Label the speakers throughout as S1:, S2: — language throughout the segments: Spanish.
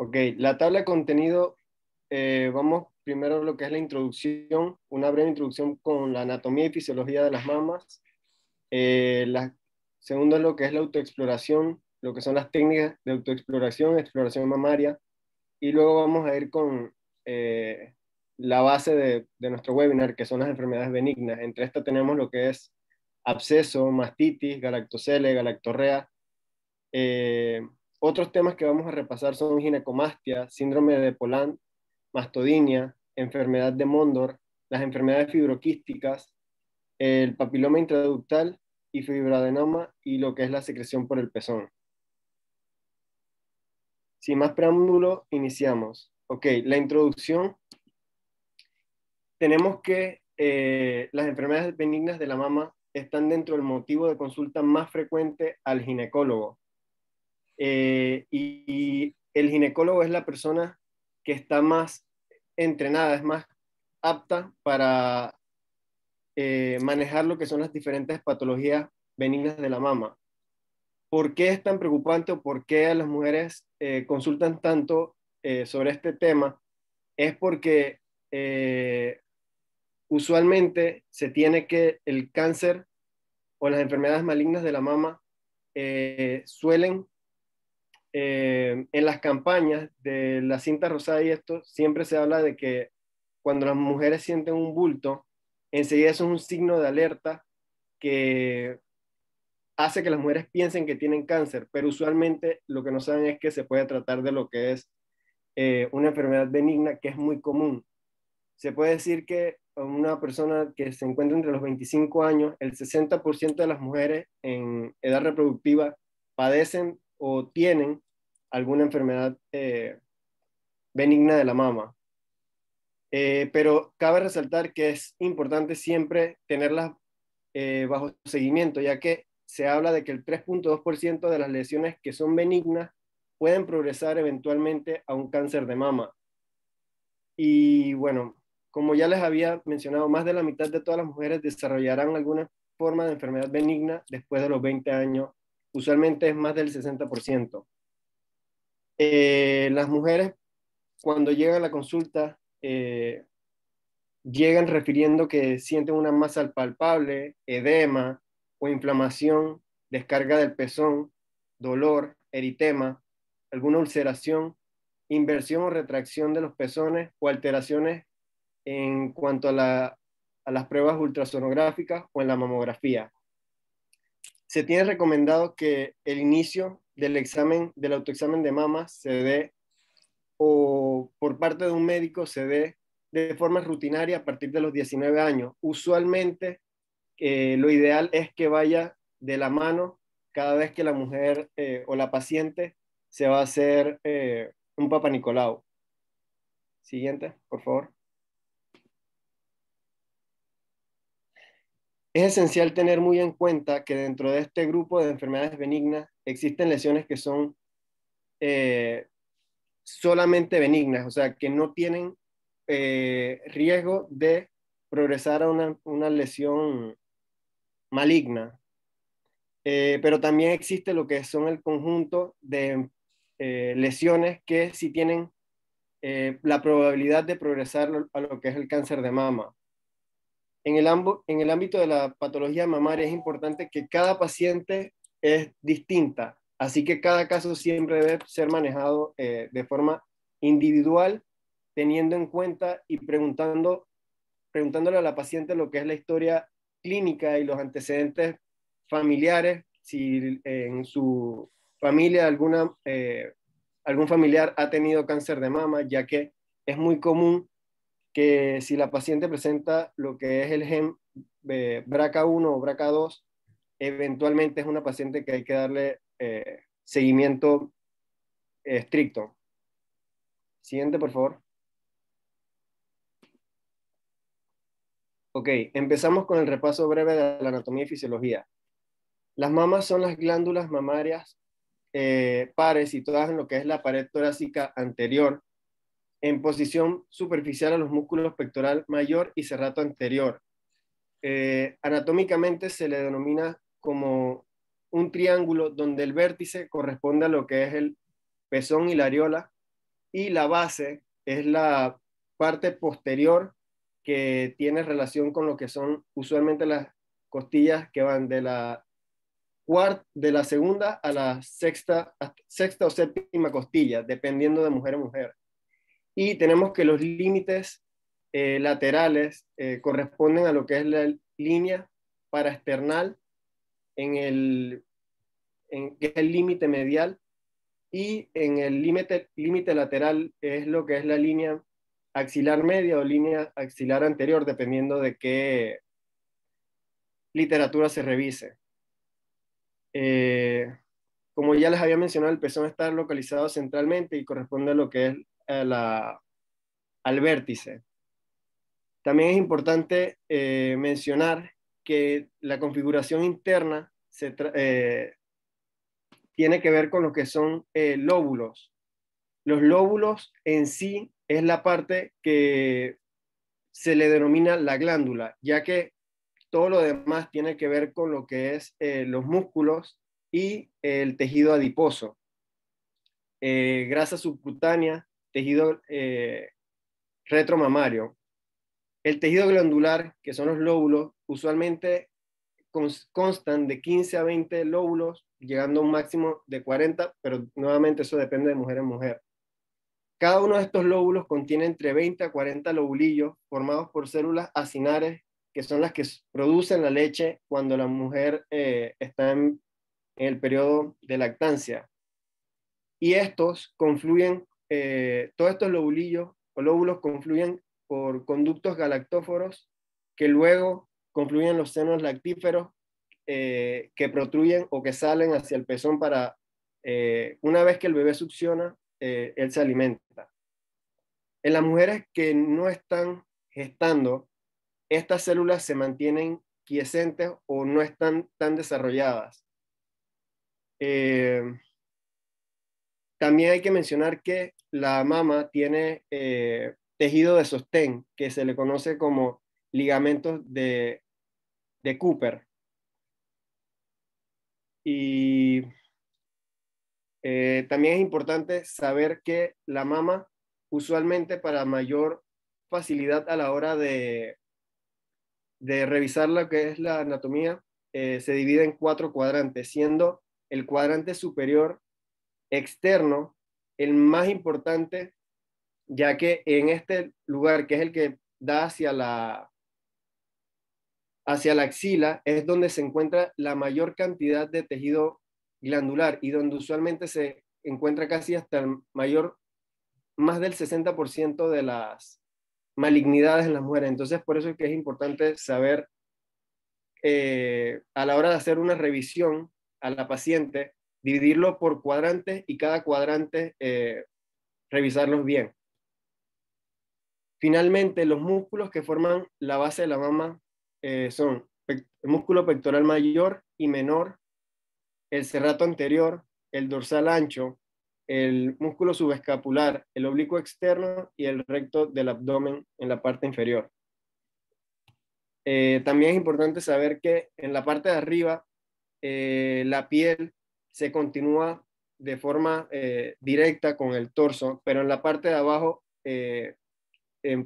S1: Ok, la tabla de contenido, eh, vamos primero lo que es la introducción, una breve introducción con la anatomía y fisiología de las mamas. Eh, la, segundo es lo que es la autoexploración, lo que son las técnicas de autoexploración, exploración mamaria. Y luego vamos a ir con eh, la base de, de, nuestro webinar, que son las enfermedades benignas. Entre estas tenemos lo que es absceso, mastitis, galactocele, galactorrea. Eh, otros temas que vamos a repasar son ginecomastia, síndrome de Poland, mastodinia, enfermedad de Mondor, las enfermedades fibroquísticas, el papiloma intraductal y fibroadenoma y lo que es la secreción por el pezón. Sin más preámbulo, iniciamos. Ok, la introducción. Tenemos que eh, las enfermedades benignas de la mama están dentro del motivo de consulta más frecuente al ginecólogo. Eh, y, el ginecólogo es la persona que está más entrenada, es más apta para eh, manejar lo que son las diferentes patologías benignas de la mama. ¿Por qué es tan preocupante o por qué las mujeres eh, consultan tanto sobre este tema? Es porque usualmente se tiene que el cáncer o las enfermedades malignas de la mama suelen eh, en las campañas de la cinta rosada y esto, siempre se habla de que cuando las mujeres sienten un bulto, enseguida eso es un signo de alerta que hace que las mujeres piensen que tienen cáncer, pero usualmente lo que no saben es que se puede tratar de lo que es eh, una enfermedad benigna que es muy común. Se puede decir que una persona que se encuentra entre los 25 años, el 60% de las mujeres en edad reproductiva padecen o tienen alguna enfermedad eh, benigna de la mama. Eh, pero cabe resaltar que es importante siempre tenerlas eh, bajo seguimiento, ya que se habla de que el 3.2% de las lesiones que son benignas pueden progresar eventualmente a un cáncer de mama. Y bueno, como ya les había mencionado, más de la mitad de todas las mujeres desarrollarán alguna forma de enfermedad benigna después de los 20 años usualmente es más del 60%. Eh, las mujeres, cuando llegan a la consulta, eh, llegan refiriendo que sienten una masa palpable, edema o inflamación, descarga del pezón, dolor, eritema, alguna ulceración, inversión o retracción de los pezones o alteraciones en cuanto a las pruebas ultrasonográficas o en la mamografía se tiene recomendado que el inicio del examen, del autoexamen de mama se dé o por parte de un médico se dé de forma rutinaria a partir de los 19 años. Usualmente eh, lo ideal es que vaya de la mano cada vez que la mujer eh, o la paciente se va a hacer eh, un Papa Nicolau. Siguiente, por favor. Es esencial tener muy en cuenta que dentro de este grupo de enfermedades benignas existen lesiones que son eh, solamente benignas, o sea, que no tienen eh, riesgo de progresar a una, lesión maligna. Eh, pero también existe lo que son el conjunto de lesiones que sí tienen la probabilidad de progresar a lo que es el cáncer de mama. En el, en el ámbito de la patología mamaria es importante que cada paciente es distinta, así que cada caso siempre debe ser manejado eh, de forma individual, teniendo en cuenta y preguntando, preguntándole a la paciente lo que es la historia clínica y los antecedentes familiares, si en su familia alguna, eh, algún familiar ha tenido cáncer de mama, ya que es muy común que si la paciente presenta lo que es el gen eh, BRCA1 o BRCA2, eventualmente es una paciente que hay que darle eh, seguimiento estricto. Siguiente, por favor. Ok, empezamos con el repaso breve de la anatomía y fisiología. Las mamas son las glándulas mamarias eh, pares situadas en lo que es la pared torácica anterior en posición superficial a los músculos pectoral mayor y cerrato anterior. Eh, anatómicamente se le denomina como un triángulo donde el vértice corresponde a lo que es el pezón y la areola y la base es la parte posterior que tiene relación con lo que son usualmente las costillas que van de la cuarta, de la segunda a la sexta, sexta o séptima costilla, dependiendo de mujer a mujer. Y tenemos que los límites eh, laterales eh, corresponden a lo que es la línea paraesternal en el, en, que es el límite medial y en el límite, límite lateral es lo que es la línea axilar media o línea axilar anterior, dependiendo de qué literatura se revise. Eh, como ya les había mencionado, el pezón está localizado centralmente y corresponde a lo que es al vértice. También es importante eh, mencionar que la configuración interna eh, tiene que ver con lo que son eh, lóbulos. Los lóbulos en sí es la parte que se le denomina la glándula, ya que todo lo demás tiene que ver con lo que es los músculos y el tejido adiposo, grasa subcutánea, tejido retromamario. El tejido glandular, que son los lóbulos, usualmente constan de 15 a 20 lóbulos, llegando a un máximo de 40, pero nuevamente eso depende de mujer en mujer. Cada uno de estos lóbulos contiene entre 20 a 40 lobulillos formados por células acinares, que son las que producen la leche cuando la mujer eh, está en, el periodo de lactancia. Y estos confluyen, eh, todos estos lobulillos o lóbulos confluyen por conductos galactóforos que luego confluyen en los senos lactíferos eh, que protruyen o que salen hacia el pezón para, eh, una vez que el bebé succiona, eh, él se alimenta. En las mujeres que no están gestando, estas células se mantienen quiescentes o no están tan desarrolladas. También hay que mencionar que la mama tiene tejido de sostén, que se le conoce como ligamentos de, Cooper. Y eh, también es importante saber que la mama, usualmente para mayor facilidad a la hora de, de revisar lo que es la anatomía, eh, se divide en cuatro cuadrantes, siendo el cuadrante superior externo el más importante ya que en este lugar, que es el que da hacia la, hacia la axila, es donde se encuentra la mayor cantidad de tejido glandular y donde usualmente se encuentra casi hasta el mayor, más del 60% de las malignidades en las mujeres. Entonces, por eso es que es importante saber eh, a la hora de hacer una revisión a la paciente, dividirlo por cuadrantes y cada cuadrante eh, revisarlos bien. Finalmente, los músculos que forman la base de la mama eh, son el músculo pectoral mayor y menor, el cerrato anterior, el dorsal ancho, el músculo subescapular, el oblicuo externo y el recto del abdomen en la parte inferior. Eh, también es importante saber que en la parte de arriba la piel se continúa de forma directa con el torso, pero en la parte de abajo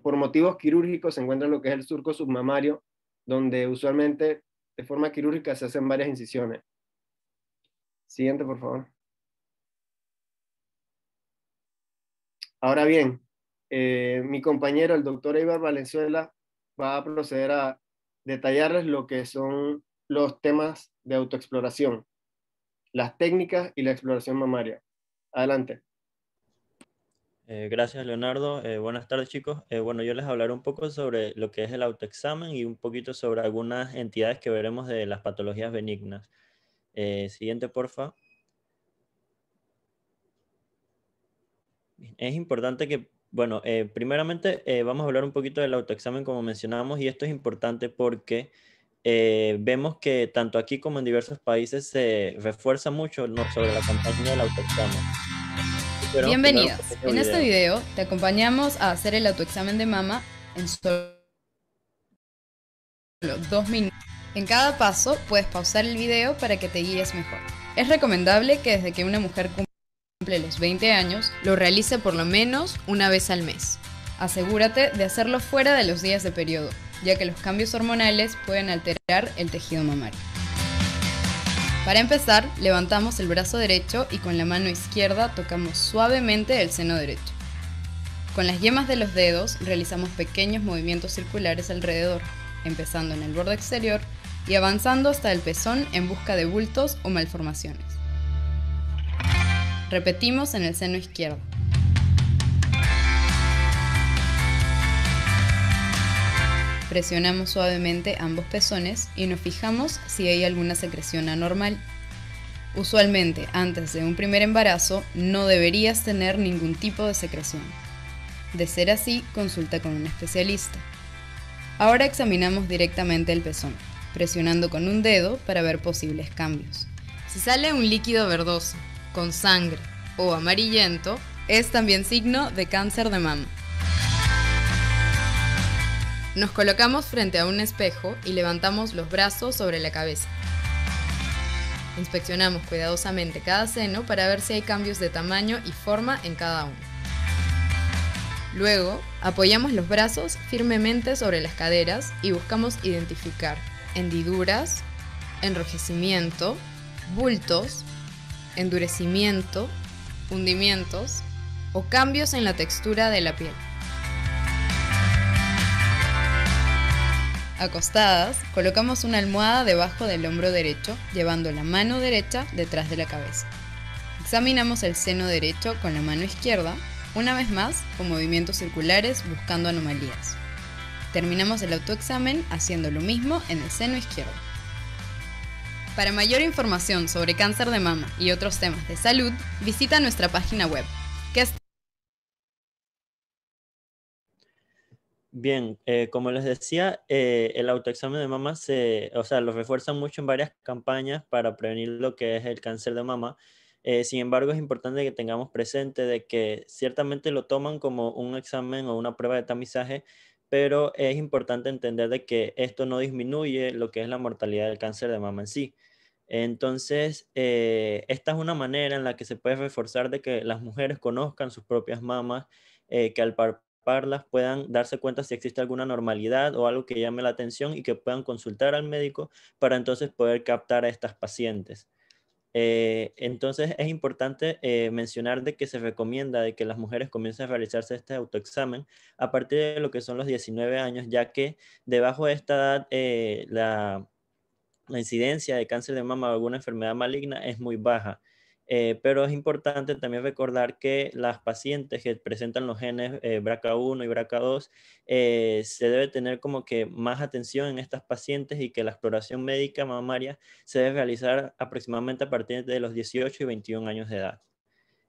S1: por motivos quirúrgicos se encuentra lo que es el surco submamario, donde usualmente de forma quirúrgica se hacen varias incisiones. Siguiente, por favor. Ahora bien, eh, mi compañero, el doctor Eibar Valenzuela, va a proceder a detallarles lo que son los temas de autoexploración, las técnicas y la exploración mamaria. Adelante.
S2: Eh, gracias, Leonardo. Eh, buenas tardes, chicos. Eh, bueno, yo les hablaré un poco sobre lo que es el autoexamen y un poquito sobre algunas entidades que veremos de las patologías benignas. siguiente, porfa. Es importante que, bueno, primeramente vamos a hablar un poquito del autoexamen como mencionamos y esto es importante porque vemos que tanto aquí como en diversos países se refuerza mucho sobre la campaña del autoexamen.
S3: Bienvenidos. En este video te acompañamos a hacer el autoexamen de mama en solo dos minutos. En cada paso puedes pausar el video para que te guíes mejor. Es recomendable que desde que una mujer cumple cumple los 20 años, lo realice por lo menos una vez al mes. Asegúrate de hacerlo fuera de los días de periodo, ya que los cambios hormonales pueden alterar el tejido mamario. Para empezar, levantamos el brazo derecho y con la mano izquierda tocamos suavemente el seno derecho. Con las yemas de los dedos realizamos pequeños movimientos circulares alrededor, empezando en el borde exterior y avanzando hasta el pezón en busca de bultos o malformaciones. Repetimos en el seno izquierdo. Presionamos suavemente ambos pezones y nos fijamos si hay alguna secreción anormal. Usualmente, antes de un primer embarazo, no deberías tener ningún tipo de secreción. De ser así, consulta con un especialista. Ahora examinamos directamente el pezón, presionando con un dedo para ver posibles cambios. Si sale un líquido verdoso, con sangre o amarillento, es también signo de cáncer de mama. Nos colocamos frente a un espejo y levantamos los brazos sobre la cabeza. Inspeccionamos cuidadosamente cada seno para ver si hay cambios de tamaño y forma en cada uno. Luego, apoyamos los brazos firmemente sobre las caderas y buscamos identificar hendiduras, enrojecimiento, bultos, endurecimiento, hundimientos o cambios en la textura de la piel. Acostadas, colocamos una almohada debajo del hombro derecho, llevando la mano derecha detrás de la cabeza. Examinamos el seno derecho con la mano izquierda una vez más, con movimientos circulares buscando anomalías. Terminamos el autoexamen haciendo lo mismo en el seno izquierdo. Para mayor información sobre cáncer de mama y otros temas de salud, visita nuestra página web,
S2: Bien, eh, como les decía, eh, el autoexamen de mama se, o sea, lo refuerzan mucho en varias campañas para prevenir lo que es el cáncer de mama eh, sin embargo, es importante que tengamos presente de que ciertamente lo toman como un examen o una prueba de tamizaje, pero es importante entender de que esto no disminuye lo que es la mortalidad del cáncer de mama en sí. Entonces, esta es una manera en la que se puede reforzar de que las mujeres conozcan sus propias mamas, que al palparlas puedan darse cuenta si existe alguna normalidad o algo que llame la atención y que puedan consultar al médico para entonces poder captar a estas pacientes. Eh, entonces es importante eh, mencionar de que se recomienda de que las mujeres comiencen a realizarse este autoexamen a partir de lo que son los 19 años, ya que debajo de esta edad eh, la incidencia de cáncer de mama o alguna enfermedad maligna es muy baja. Eh, pero es importante también recordar que las pacientes que presentan los genes eh, BRCA1 y BRCA2 eh, se debe tener como que más atención en estas pacientes y que la exploración médica mamaria se debe realizar aproximadamente a partir de los 18 y 21 años de edad.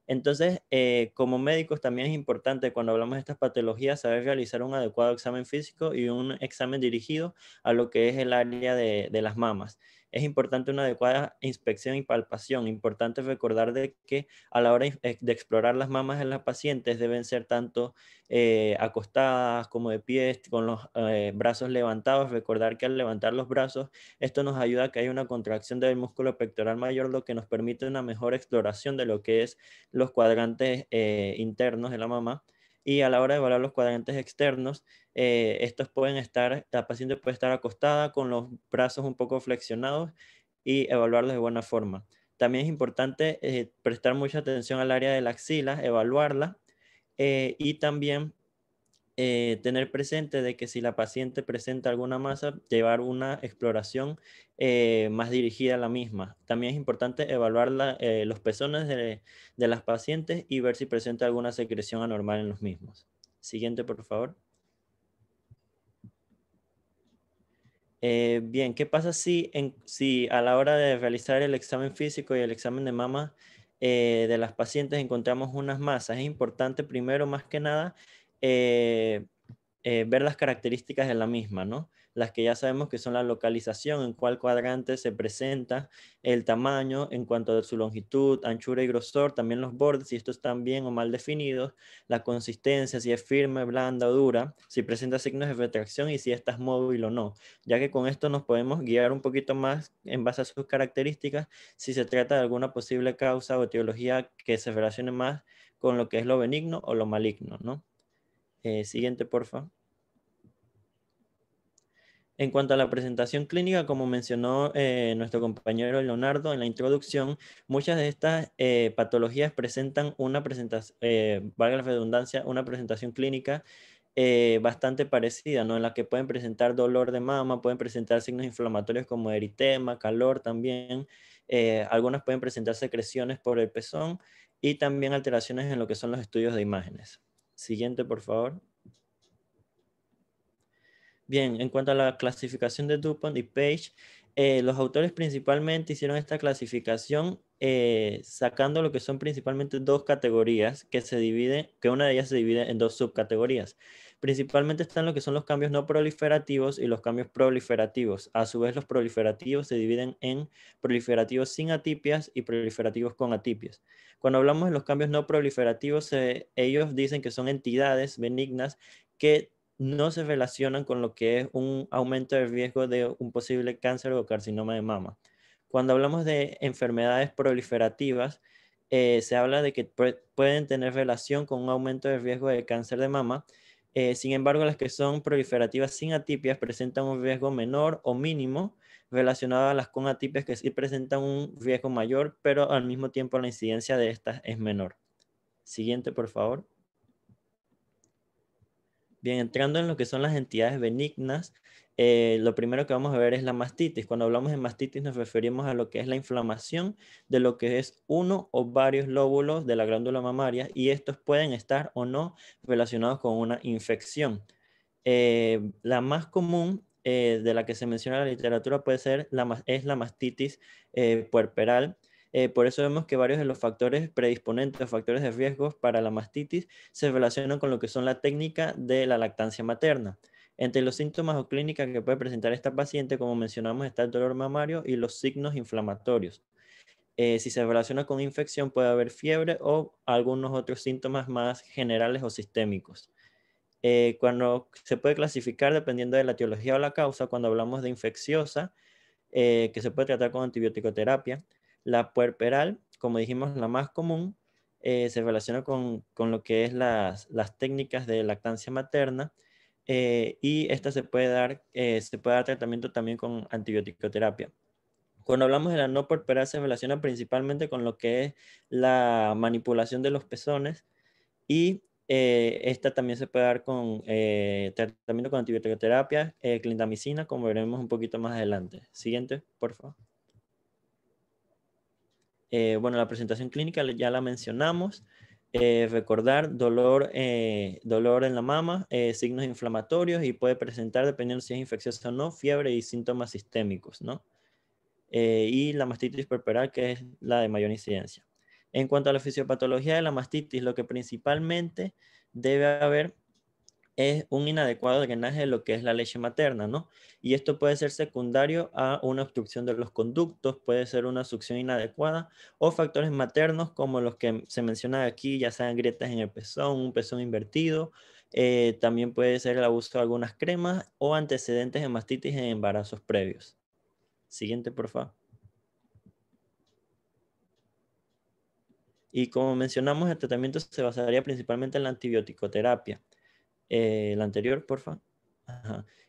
S2: Entonces, como médicos también es importante cuando hablamos de estas patologías saber realizar un adecuado examen físico y un examen dirigido a lo que es el área de, de las mamas es importante una adecuada inspección y palpación. Importante recordar de que a la hora de explorar las mamas en las pacientes deben ser tanto eh, acostadas como de pies, con los eh, brazos levantados. Recordar que al levantar los brazos, esto nos ayuda a que haya una contracción del músculo pectoral mayor, lo que nos permite una mejor exploración de lo que es los cuadrantes eh, internos de la mama y a la hora de evaluar los cuadrantes externos, eh, estos pueden estar, la paciente puede estar acostada con los brazos un poco flexionados y evaluarlos de buena forma. También es importante eh, prestar mucha atención al área de la axila, evaluarla eh, y también eh, tener presente de que si la paciente presenta alguna masa, llevar una exploración eh, más dirigida a la misma. También es importante evaluar eh, los pezones de, las pacientes y ver si presenta alguna secreción anormal en los mismos. Siguiente, por favor. bien, ¿qué pasa si a la hora de realizar el examen físico y el examen de mama de las pacientes encontramos unas masas? Es importante primero, más que nada, eh, eh, ver las características de la misma, ¿no? Las que ya sabemos que son la localización, en cuál cuadrante se presenta, el tamaño en cuanto a su longitud, anchura y grosor, también los bordes, si estos están bien o mal definidos, la consistencia, si es firme, blanda o dura, si presenta signos de retracción y si esta es móvil o no, ya que con esto nos podemos guiar un poquito más en base a sus características si se trata de alguna posible causa o etiología que se relacione más con lo que es lo benigno o lo maligno, ¿no? Eh, siguiente, por favor. En cuanto a la presentación clínica, como mencionó eh, nuestro compañero Leonardo en la introducción, muchas de estas eh, patologías presentan una presentación, valga la redundancia, una presentación clínica bastante parecida, ¿no? En la que pueden presentar dolor de mama, pueden presentar signos inflamatorios como eritema, calor también, algunas pueden presentar secreciones por el pezón y también alteraciones en lo que son los estudios de imágenes. Siguiente, por favor. Bien, en cuanto a la clasificación de DuPont y Page, eh, los autores principalmente hicieron esta clasificación eh, sacando lo que son principalmente dos categorías que se dividen, que una de ellas se divide en dos subcategorías. Principalmente están lo que son los cambios no proliferativos y los cambios proliferativos. A su vez, los proliferativos se dividen en proliferativos sin atipias y proliferativos con atipias. Cuando hablamos de los cambios no proliferativos, ellos dicen que son entidades benignas que no se relacionan con lo que es un aumento de riesgo de un posible cáncer o carcinoma de mama. Cuando hablamos de enfermedades proliferativas, eh, se habla de que pueden tener relación con un aumento de riesgo de cáncer de mama eh, sin embargo, las que son proliferativas sin atipias presentan un riesgo menor o mínimo relacionado a las con atipias que sí presentan un riesgo mayor, pero al mismo tiempo la incidencia de estas es menor. Siguiente, por favor. Bien, entrando en lo que son las entidades benignas, eh, lo primero que vamos a ver es la mastitis. Cuando hablamos de mastitis nos referimos a lo que es la inflamación de lo que es uno o varios lóbulos de la glándula mamaria y estos pueden estar o no relacionados con una infección. Eh, la más común eh, de la que se menciona en la literatura puede ser la, es la mastitis puerperal. por eso vemos que varios de los factores predisponentes factores de riesgo para la mastitis se relacionan con lo que son la técnica de la lactancia materna. Entre los síntomas o clínicas que puede presentar esta paciente, como mencionamos, está el dolor mamario y los signos inflamatorios. Eh, si se relaciona con infección, puede haber fiebre o algunos otros síntomas más generales o sistémicos. Eh, cuando se puede clasificar dependiendo de la etiología o la causa, cuando hablamos de infecciosa, eh, que se puede tratar con antibiótico-terapia. La puerperal, como dijimos, la más común, se relaciona con, lo que es las, las técnicas de lactancia materna eh, y esta se puede dar, eh, se puede dar tratamiento también con antibiótico-terapia. Cuando hablamos de la no porperal se relaciona principalmente con lo que es la manipulación de los pezones y eh, esta también se puede dar con tratamiento con antibiótico-terapia, clindamicina, como veremos un poquito más adelante. Siguiente, por favor. bueno, la presentación clínica ya la mencionamos. Eh, recordar dolor, eh, dolor en la mama, eh, signos inflamatorios y puede presentar, dependiendo si es infecciosa o no, fiebre y síntomas sistémicos, ¿no? y la mastitis puerperal, que es la de mayor incidencia. En cuanto a la fisiopatología de la mastitis, lo que principalmente debe haber es un inadecuado drenaje de lo que es la leche materna, ¿no? Y esto puede ser secundario a una obstrucción de los conductos, puede ser una succión inadecuada o factores maternos como los que se mencionan aquí, ya sean grietas en el pezón, un pezón invertido, eh, también puede ser el abuso de algunas cremas o antecedentes de mastitis en embarazos previos. Siguiente, por favor. Y como mencionamos, el tratamiento se basaría principalmente en la antibiótico-terapia. Eh, la anterior, porfa.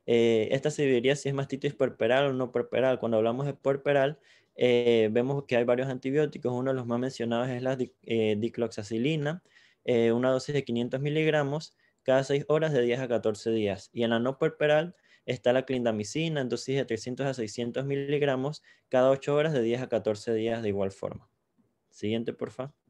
S2: Eh, esta se dividiría si es mastitis puerperal o no puerperal. Cuando hablamos de puerperal, eh, vemos que hay varios antibióticos. Uno de los más mencionados es la dicloxacilina, una dosis de 500 miligramos cada 6 horas de 10 a 14 días. Y en la no puerperal está la clindamicina en dosis de 300 a 600 miligramos cada 8 horas de 10 a 14 días de igual forma. Siguiente, por favor.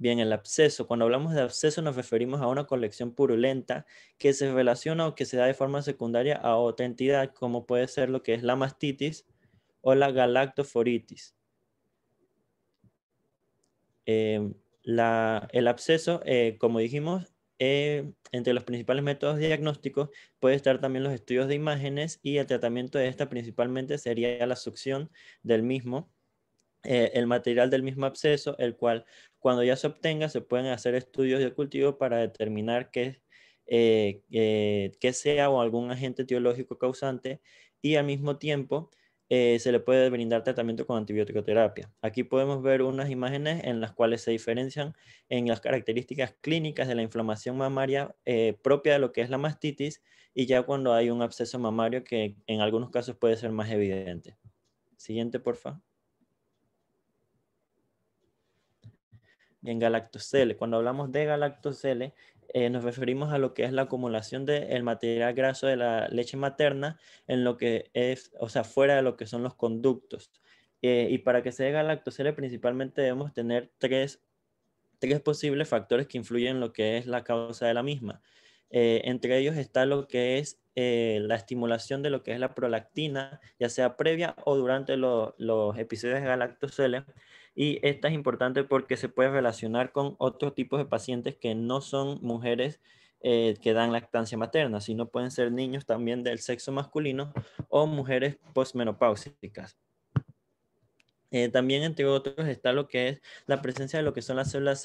S2: Bien, el absceso. Cuando hablamos de absceso nos referimos a una colección purulenta que se relaciona o que se da de forma secundaria a otra entidad, como puede ser lo que es la mastitis o la galactoforitis. Em, el absceso, eh, como dijimos, eh, entre los principales métodos diagnósticos puede estar también los estudios de imágenes y el tratamiento de esta principalmente sería la succión del mismo, eh, el material del mismo absceso, el cual cuando ya se obtenga se pueden hacer estudios de cultivo para determinar qué, qué sea o algún agente etiológico causante y al mismo tiempo eh, se le puede brindar tratamiento con antibiótico-terapia. Aquí podemos ver unas imágenes en las cuales se diferencian en las características clínicas de la inflamación mamaria eh, propia de lo que es la mastitis y ya cuando hay un absceso mamario que en algunos casos puede ser más evidente. Siguiente, por favor. Bien, galactocele. Cuando hablamos de galactocele, eh, nos referimos a lo que es la acumulación del material graso de la leche materna en lo que es, o sea, fuera de lo que son los conductos. Eh, y para que se dé lactocele principalmente debemos tener tres, tres posibles factores que influyen en lo que es la causa de la misma. Eh, entre ellos está lo que es la estimulación de lo que es la prolactina, ya sea previa o durante los episodios de galactocele, y esta es importante porque se puede relacionar con otros tipos de pacientes que no son mujeres eh, que dan lactancia materna, sino pueden ser niños también del sexo masculino o mujeres postmenopáusicas. Eh, también, entre otros, está lo que es la presencia de lo que son las células,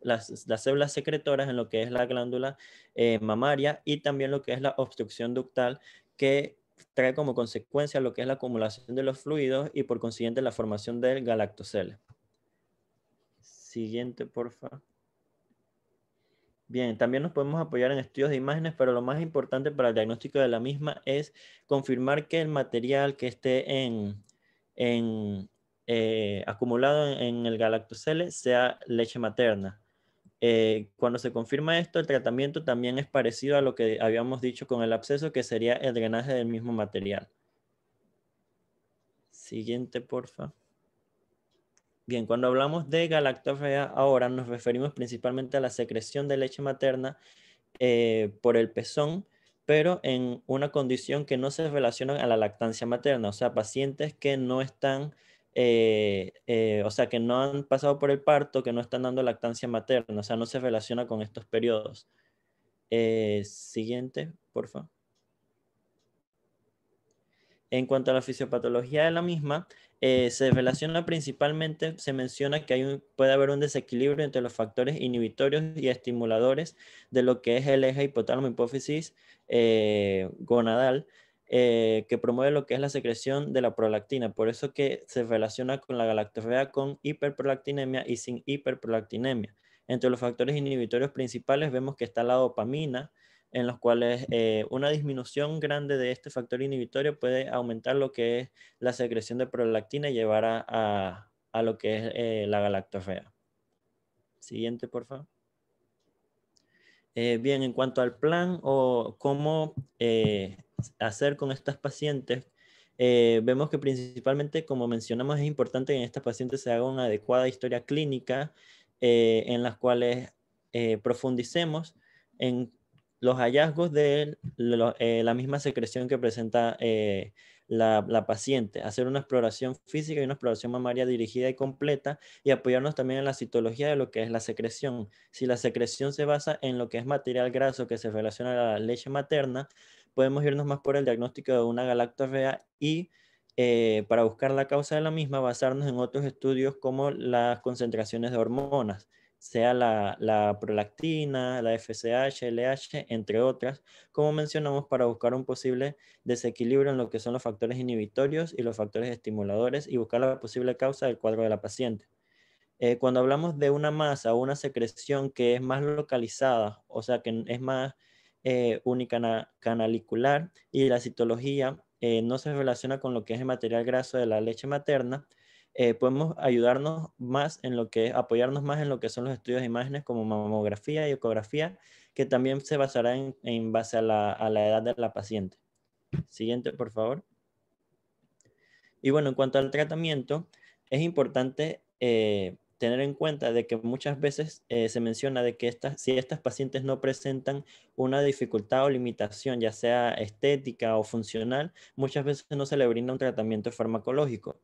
S2: las, células secretoras en lo que es la glándula eh, mamaria y también lo que es la obstrucción ductal, que trae como consecuencia lo que es la acumulación de los fluidos y por consiguiente la formación del galactocele. Siguiente, porfa. Bien, también nos podemos apoyar en estudios de imágenes, pero lo más importante para el diagnóstico de la misma es confirmar que el material que esté en, eh, acumulado en, en el galactocele sea leche materna. Eh, cuando se confirma esto, el tratamiento también es parecido a lo que habíamos dicho con el absceso, que sería el drenaje del mismo material. Siguiente, porfa. Bien, cuando hablamos de galactorrea, ahora nos referimos principalmente a la secreción de leche materna eh, por el pezón, pero en una condición que no se relaciona a la lactancia materna, o sea, pacientes que no están eh, eh, o sea, que no han pasado por el parto, que no están dando lactancia materna, o sea, no se relaciona con estos periodos. Eh, siguiente, por favor. En cuanto a la fisiopatología de la misma, se relaciona principalmente, se menciona que puede haber un desequilibrio entre los factores inhibitorios y estimuladores de lo que es el eje hipotálamo hipófisis gonadal, eh, que promueve lo que es la secreción de la prolactina. Por eso que se relaciona con la galactorrea con hiperprolactinemia y sin hiperprolactinemia. Entre los factores inhibitorios principales vemos que está la dopamina, en los cuales eh, una disminución grande de este factor inhibitorio puede aumentar lo que es la secreción de prolactina y llevar a, lo que es eh, la galactorrea. Siguiente, por favor. bien, en cuanto al plan o cómo hacer con estas pacientes, eh, vemos que principalmente, como mencionamos, es importante que en estas pacientes se haga una adecuada historia clínica eh, en las cuales eh, profundicemos en los hallazgos de la misma secreción que presenta la, paciente, hacer una exploración física y una exploración mamaria dirigida y completa y apoyarnos también en la citología de lo que es la secreción. Si la secreción se basa en lo que es material graso que se relaciona a la leche materna, podemos irnos más por el diagnóstico de una galactorrea y eh, para buscar la causa de la misma basarnos en otros estudios como las concentraciones de hormonas, sea la, prolactina, la FSH, LH, entre otras, como mencionamos, para buscar un posible desequilibrio en lo que son los factores inhibitorios y los factores estimuladores y buscar la posible causa del cuadro de la paciente. Eh, cuando hablamos de una masa o una secreción que es más localizada, o sea, que es más eh, unicanalicular y la citología eh, no se relaciona con lo que es el material graso de la leche materna, eh, podemos ayudarnos más en lo que, apoyarnos más en lo que son los estudios de imágenes como mamografía y ecografía, que también se basará en, base a la, edad de la paciente. Siguiente, por favor. Y bueno, en cuanto al tratamiento, es importante tener en cuenta de que muchas veces eh, se menciona de que estas, si estas pacientes no presentan una dificultad o limitación, ya sea estética o funcional, muchas veces no se le brinda un tratamiento farmacológico.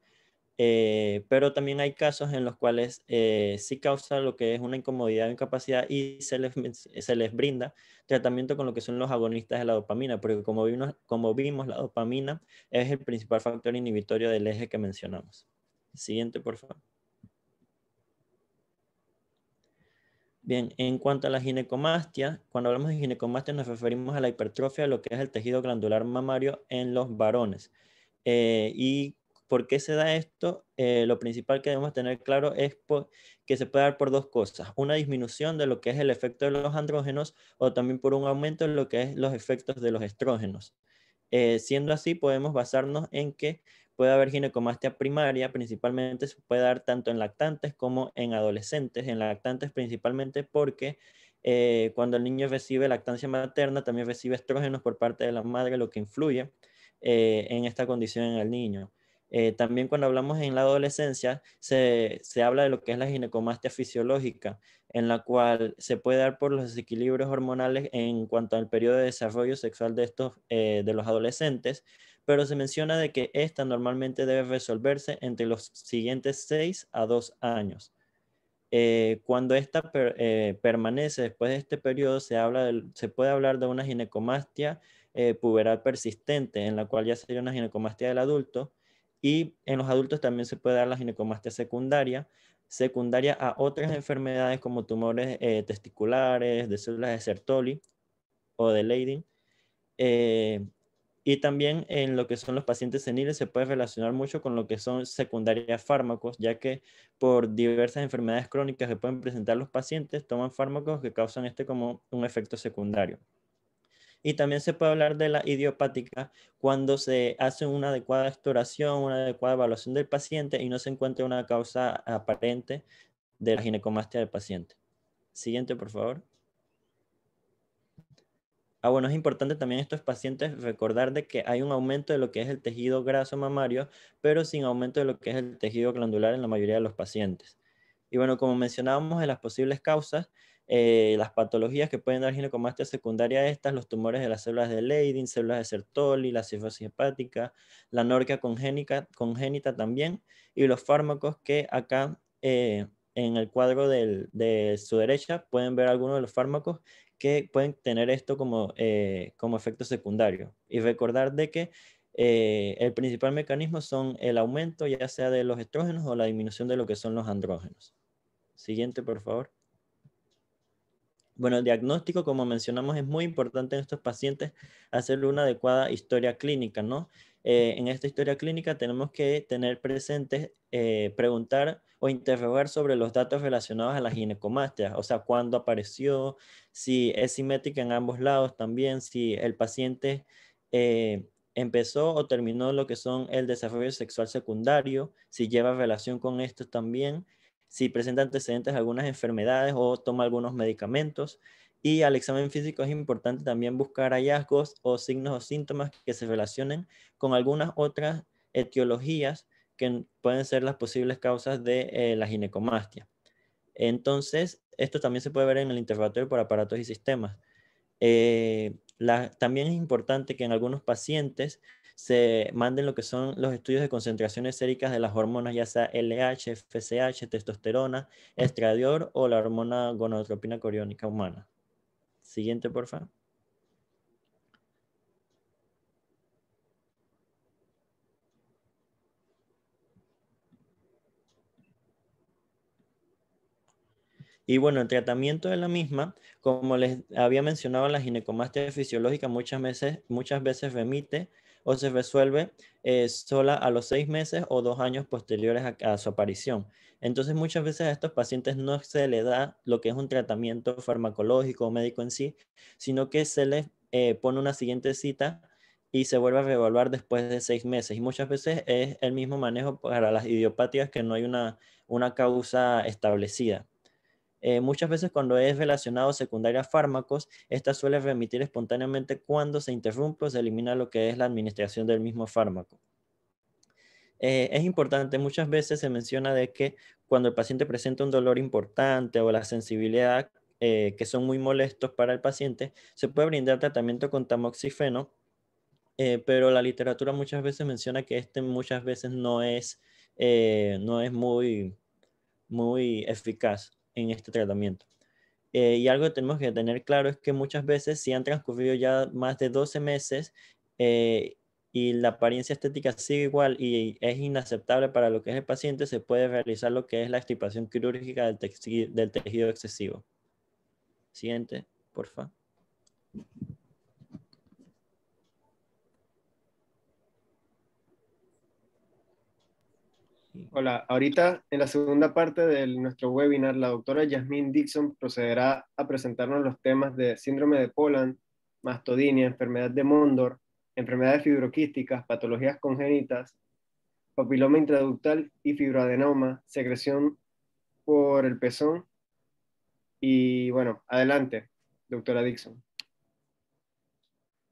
S2: eh, pero también hay casos en los cuales eh, sí causa lo que es una incomodidad o incapacidad y se les, se les brinda tratamiento con lo que son los agonistas de la dopamina, porque como vimos, como vimos, la dopamina es el principal factor inhibitorio del eje que mencionamos. Siguiente, por favor. Bien, en cuanto a la ginecomastia, cuando hablamos de ginecomastia nos referimos a la hipertrofia de lo que es el tejido glandular mamario en los varones. Eh, y ¿Por qué se da esto? Eh, lo principal que debemos tener claro es que se puede dar por dos cosas. Una disminución de lo que es el efecto de los andrógenos o también por un aumento en lo que es los efectos de los estrógenos. Eh, siendo así, podemos basarnos en que puede haber ginecomastia primaria, principalmente se puede dar tanto en lactantes como en adolescentes. En lactantes principalmente porque eh, cuando el niño recibe lactancia materna, también recibe estrógenos por parte de la madre, lo que influye en esta condición en el niño. Eh, también cuando hablamos en la adolescencia, se, habla de lo que es la ginecomastia fisiológica, en la cual se puede dar por los desequilibrios hormonales en cuanto al periodo de desarrollo sexual de, estos, eh, de los adolescentes, pero se menciona de que esta normalmente debe resolverse entre los siguientes 6 a 2 años. Eh, cuando esta permanece después de este periodo, se, habla se puede hablar de una ginecomastia puberal persistente, en la cual ya sería una ginecomastia del adulto, y en los adultos también se puede dar la ginecomastia secundaria, secundaria a otras enfermedades como tumores eh, testiculares, de células de Sertoli o de Leydig. Eh, y también en lo que son los pacientes seniles se puede relacionar mucho con lo que son secundarias fármacos, ya que por diversas enfermedades crónicas que pueden presentar los pacientes, toman fármacos que causan este como un efecto secundario. Y también se puede hablar de la idiopática cuando se hace una adecuada exploración, una adecuada evaluación del paciente y no se encuentra una causa aparente de la ginecomastia del paciente. Siguiente, por favor. Ah, bueno, es importante también estos pacientes recordar de que hay un aumento de lo que es el tejido graso mamario, pero sin aumento de lo que es el tejido glandular en la mayoría de los pacientes. Y bueno, como mencionábamos en las posibles causas, eh, las patologías que pueden dar ginecomastia secundaria a estas, los tumores de las células de Leydig, células de Sertoli, la cirrosis hepática, la anorquia congénica, congénita también, y los fármacos que acá eh, en el cuadro de su derecha pueden ver algunos de los fármacos que pueden tener esto como, eh, como efecto secundario. Y recordar de que el principal mecanismo son el aumento ya sea de los estrógenos o la disminución de lo que son los andrógenos. Siguiente, por favor. Bueno, el diagnóstico, como mencionamos, es muy importante en estos pacientes hacer una adecuada historia clínica, ¿no? Eh, en esta historia clínica tenemos que tener presentes, eh, preguntar o interrogar sobre los datos relacionados a la ginecomastia, o sea, cuándo apareció, si es simétrica en ambos lados también, si el paciente eh, empezó o terminó lo que son el desarrollo sexual secundario, si lleva relación con esto también, si presenta antecedentes de algunas enfermedades o toma algunos medicamentos. Y al examen físico es importante también buscar hallazgos o signos o síntomas que se relacionen con algunas otras etiologías pueden ser las posibles causas de eh, la ginecomastia. Entonces, esto también se puede ver en el interrogatorio por aparatos y sistemas. Eh, también es importante que en algunos pacientes se manden lo que son los estudios de concentraciones séricas de las hormonas, ya sea LH, FSH, testosterona, estradiol o la hormona gonadotropina coriónica humana. Siguiente, por favor. Y bueno, el tratamiento de la misma, como les había mencionado, la ginecomastia fisiológica muchas veces, muchas veces remite o se resuelve eh, sola a los seis meses o dos años posteriores a, su aparición. Entonces muchas veces a estos pacientes no se le da lo que es un tratamiento farmacológico o médico en sí, sino que se les eh, pone una siguiente cita y se vuelve a reevaluar después de seis meses. Y muchas veces es el mismo manejo para las idiopatías que no hay una, una causa establecida. Eh, muchas veces cuando es relacionado secundaria a fármacos, esta suele remitir espontáneamente cuando se interrumpe o se elimina lo que es la administración del mismo fármaco. Eh, es importante, muchas veces se menciona de que cuando el paciente presenta un dolor importante o la sensibilidad eh, que son muy molestos para el paciente, se puede brindar tratamiento con tamoxifeno, pero la literatura muchas veces menciona que este muchas veces no es no es muy, muy eficaz en este tratamiento. Eh, y algo que tenemos que tener claro es que muchas veces si han transcurrido ya más de 12 meses eh, y la apariencia estética sigue igual y es inaceptable para lo que es el paciente, se puede realizar lo que es la extirpación quirúrgica del, del tejido excesivo. Siguiente, por favor.
S1: Hola, ahorita en la segunda parte de nuestro webinar, la doctora Yasmín Dixon procederá a presentarnos los temas de síndrome de Poland, mastodinia, enfermedad de Mondor, enfermedades fibroquísticas, patologías congénitas, papiloma intraductal y fibroadenoma, secreción por el pezón. Y bueno, adelante, doctora Dixon.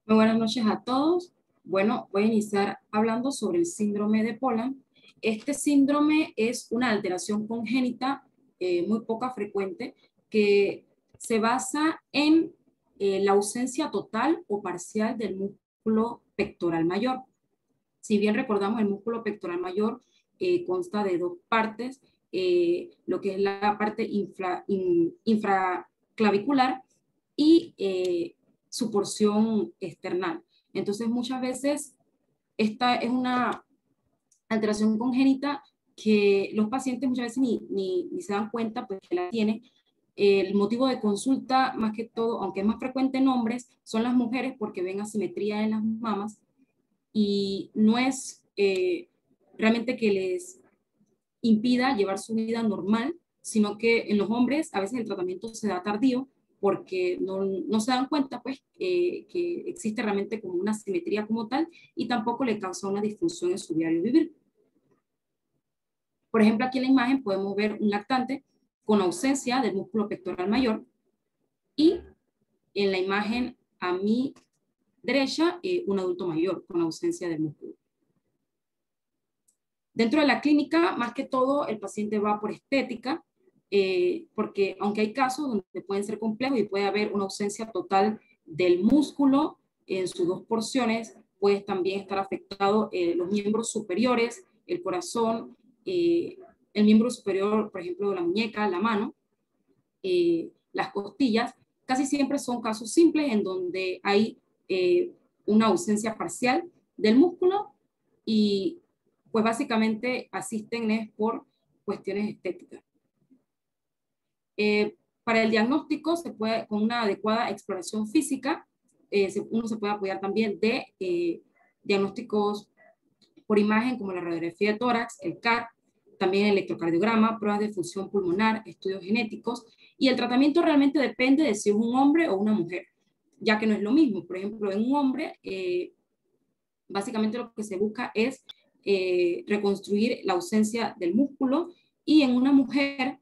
S4: Muy buenas noches a todos. Bueno, voy a iniciar hablando sobre el síndrome de Poland. Este síndrome es una alteración congénita eh, muy poca frecuente que se basa en eh, la ausencia total o parcial del músculo pectoral mayor. Si bien recordamos, el músculo pectoral mayor eh, consta de dos partes, lo que es la parte infra, infraclavicular y su porción external. Entonces, muchas veces esta es una alteración congénita que los pacientes muchas veces ni, ni, ni se dan cuenta pues, que la tienen. El motivo de consulta, más que todo, aunque es más frecuente en hombres, son las mujeres porque ven asimetría en las mamas y no es eh, realmente que les impida llevar su vida normal, sino que en los hombres a veces el tratamiento se da tardío porque no, no se dan cuenta pues que existe realmente como una asimetría como tal y tampoco le causa una disfunción en su diario vivir. Por ejemplo, aquí en la imagen podemos ver un lactante con ausencia del músculo pectoral mayor y en la imagen a mi derecha eh, un adulto mayor con ausencia del músculo. Dentro de la clínica, más que todo, el paciente va por estética, eh, porque aunque hay casos donde pueden ser complejos y puede haber una ausencia total del músculo en sus dos porciones, puede también estar afectado eh, los miembros superiores, el corazón, eh, el miembro superior, por ejemplo, la muñeca, la mano, eh, las costillas, casi siempre son casos simples en donde hay eh, una ausencia parcial del músculo y pues básicamente asisten es por cuestiones estéticas. para el diagnóstico se puede, con una adecuada exploración física, uno se puede apoyar también de diagnósticos por imagen como la radiografía de tórax, el CAR, también el electrocardiograma, pruebas de función pulmonar, estudios genéticos, y el tratamiento realmente depende de si es un hombre o una mujer, ya que no es lo mismo. Por ejemplo, en un hombre, eh, básicamente lo que se busca es eh, reconstruir la ausencia del músculo, y en una mujer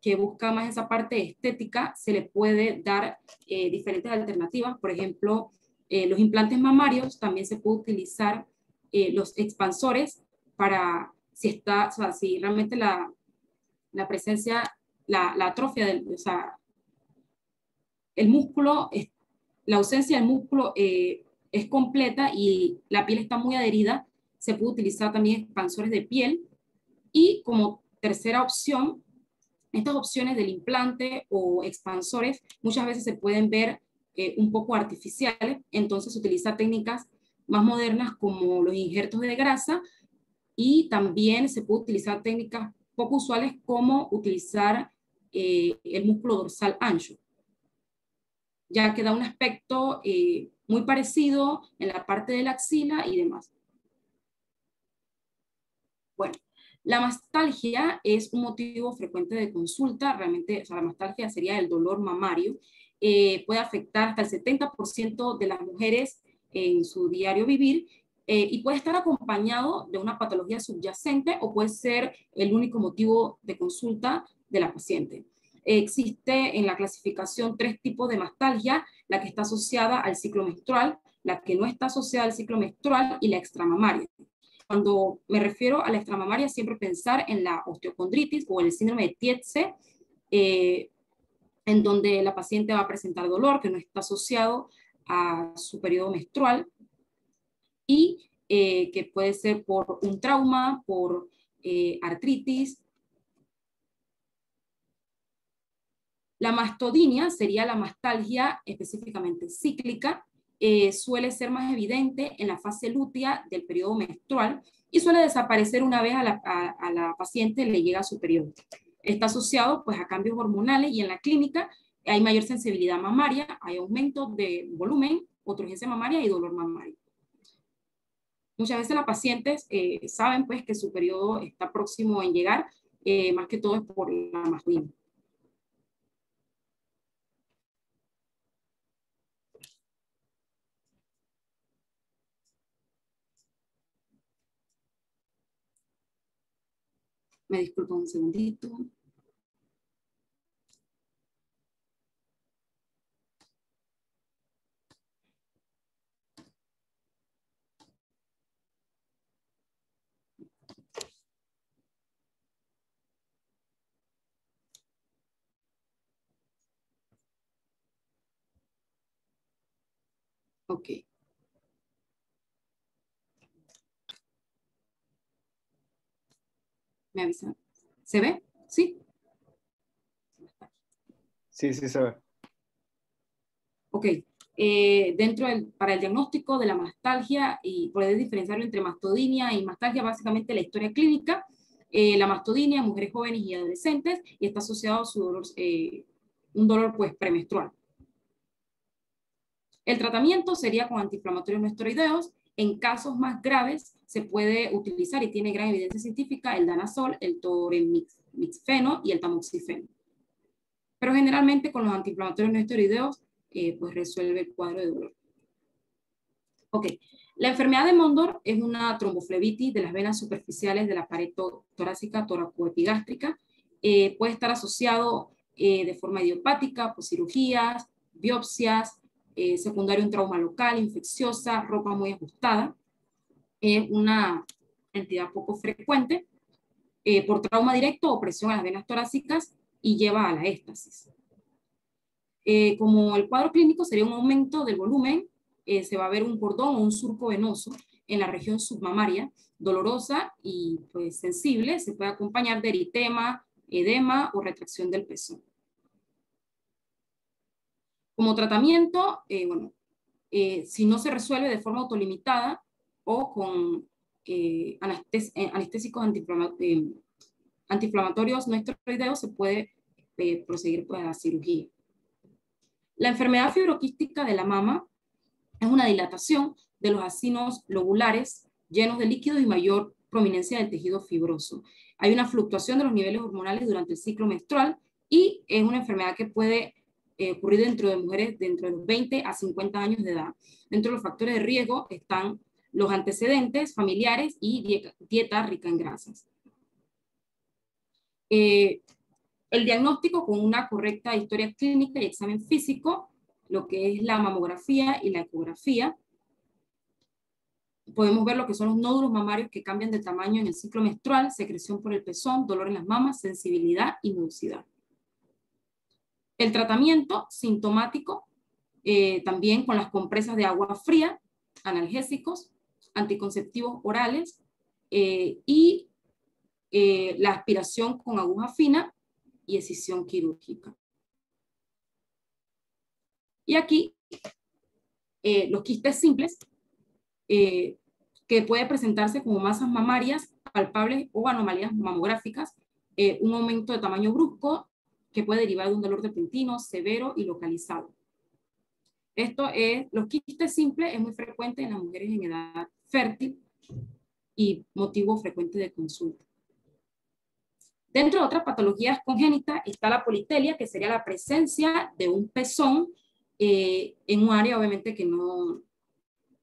S4: que busca más esa parte estética, se le puede dar eh, diferentes alternativas. Por ejemplo, los implantes mamarios también se puede utilizar eh, los expansores para si está, o sea, si realmente la, la presencia, la, la atrofia del, o sea, el músculo, la ausencia del músculo eh, es completa y la piel está muy adherida, se puede utilizar también expansores de piel. Y como tercera opción, estas opciones del implante o expansores muchas veces se pueden ver eh, un poco artificiales, entonces se utiliza técnicas más modernas como los injertos de grasa y también se puede utilizar técnicas poco usuales como utilizar eh, el músculo dorsal ancho, ya que da un aspecto eh, muy parecido en la parte de la axila y demás. Bueno, la mastalgia es un motivo frecuente de consulta, realmente, o sea, la mastalgia sería el dolor mamario, eh, puede afectar hasta el 70% de las mujeres en su diario vivir eh, y puede estar acompañado de una patología subyacente o puede ser el único motivo de consulta de la paciente. Existe en la clasificación tres tipos de mastalgia, la que está asociada al ciclo menstrual, la que no está asociada al ciclo menstrual y la extramamaria. Cuando me refiero a la extramamaria, siempre pensar en la osteocondritis o el síndrome de Tietze, eh, en donde la paciente va a presentar dolor que no está asociado a su periodo menstrual y eh, que puede ser por un trauma, por eh, artritis. La mastodinia sería la mastalgia específicamente cíclica, eh, suele ser más evidente en la fase lútea del periodo menstrual y suele desaparecer una vez a la, a la paciente le llega su periodo. Está asociado pues a cambios hormonales y en la clínica hay mayor sensibilidad mamaria, hay aumento de volumen, urgencia mamaria y dolor mamario. Muchas veces las pacientes eh, saben pues que su periodo está próximo en llegar, eh, más que todo es por la masculina. Me disculpo un segundito. Ok. ¿Me avisan? ¿Se ve? ¿Sí?
S1: Sí, sí se ve.
S4: Ok. Eh, dentro del, para el diagnóstico de la mastalgia y poder diferenciarlo entre mastodinia y mastalgia, básicamente la historia clínica, eh, la mastodinia, mujeres jóvenes y adolescentes, y está asociado a su dolor, eh, un dolor pues premenstrual. El tratamiento sería con antiinflamatorios no esteroideos. En casos más graves se puede utilizar y tiene gran evidencia científica el danazol, el toremixfeno y el tamoxifeno. Pero generalmente con los antiinflamatorios no esteroideos eh, pues resuelve el cuadro de dolor. Ok, la enfermedad de Mondor es una tromboflebitis de las venas superficiales de la pared torácica toracoepigástrica. Eh, puede estar asociado eh, de forma idiopática por cirugías, biopsias, eh, secundario un trauma local, infecciosa, ropa muy ajustada. Es una entidad poco frecuente eh, por trauma directo o presión a las venas torácicas y lleva a la éstasis. Eh, como el cuadro clínico sería un aumento del volumen, se va a ver un cordón o un surco venoso en la región submamaria, dolorosa y pues, sensible, se puede acompañar de eritema, edema o retracción del pezón. Como tratamiento, eh, bueno, eh, si no se resuelve de forma autolimitada o con eh, anestésicos antiinflamatorios no esteroideos, se puede proseguir pues, a la cirugía. La enfermedad fibroquística de la mama es una dilatación de los acinos lobulares llenos de líquidos y mayor prominencia del tejido fibroso. Hay una fluctuación de los niveles hormonales durante el ciclo menstrual y es una enfermedad que puede eh, ocurrir dentro de mujeres dentro de los 20 a 50 años de edad. Dentro de los factores de riesgo están los antecedentes familiares y dieta, rica en grasas. Eh, el diagnóstico con una correcta historia clínica y examen físico, lo que es la mamografía y la ecografía. Podemos ver lo que son los nódulos mamarios que cambian de tamaño en el ciclo menstrual, secreción por el pezón, dolor en las mamas, sensibilidad y mucosidad. El tratamiento sintomático, eh, también con las compresas de agua fría, analgésicos, anticonceptivos orales eh, y eh, la aspiración con aguja fina y escisión quirúrgica. Y aquí los quistes simples, que puede presentarse como masas mamarias palpables o anomalías mamográficas, un aumento de tamaño brusco que puede derivar de un dolor repentino, severo y localizado. Esto es, los quistes simples es muy frecuente en las mujeres en edad fértil y motivo frecuente de consulta. Dentro de otras patologías congénitas está la politelia, que sería la presencia de un pezón eh, en un área obviamente que no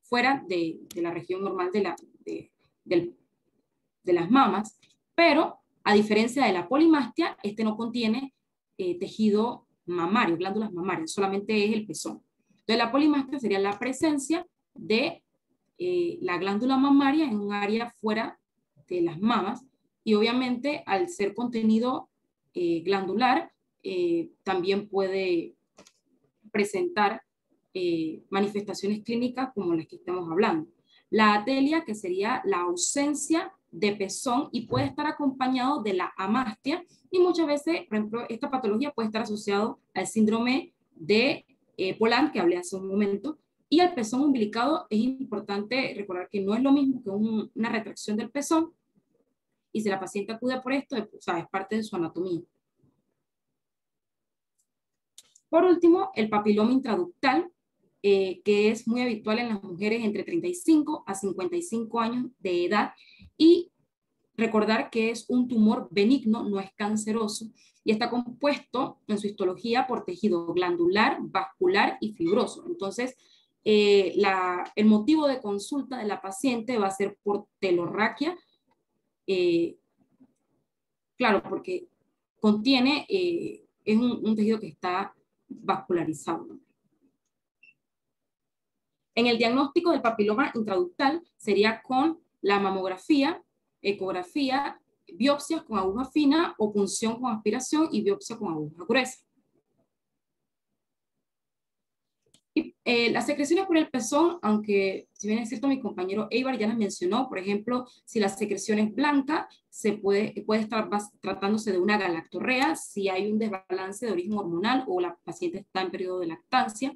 S4: fuera de, la región normal de, la, de, de las mamas, pero a diferencia de la polimastia, este no contiene eh, tejido mamario, glándulas mamarias, solamente es el pezón. Entonces la polimastia sería la presencia de eh, la glándula mamaria en un área fuera de las mamas y obviamente al ser contenido eh, glandular también puede presentar manifestaciones clínicas como las que estamos hablando. La atelia, que sería la ausencia de pezón y puede estar acompañado de la amastia. Y muchas veces, por ejemplo, esta patología puede estar asociado al síndrome de eh, Polan que hablé hace un momento. Y al pezón umbilicado es importante recordar que no es lo mismo que una retracción del pezón. Y si la paciente acude por esto, o sea, es parte de su anatomía. Por último, el papiloma intraductal, eh, que es muy habitual en las mujeres entre 35 a 55 años de edad y recordar que es un tumor benigno, no es canceroso, y está compuesto en su histología por tejido glandular, vascular y fibroso. Entonces, eh, el motivo de consulta de la paciente va a ser por telorraquia, eh, claro, porque contiene, eh, es un, tejido que está vascularizado. En el diagnóstico del papiloma intraductal sería con la mamografía, ecografía, biopsias con aguja fina o punción con aspiración y biopsia con aguja gruesa. Eh, las secreciones por el pezón, aunque si bien es cierto mi compañero Eibar ya las mencionó, por ejemplo, si la secreción es blanca, se puede, puede estar tratándose de una galactorrea, si hay un desbalance de origen hormonal o la paciente está en periodo de lactancia.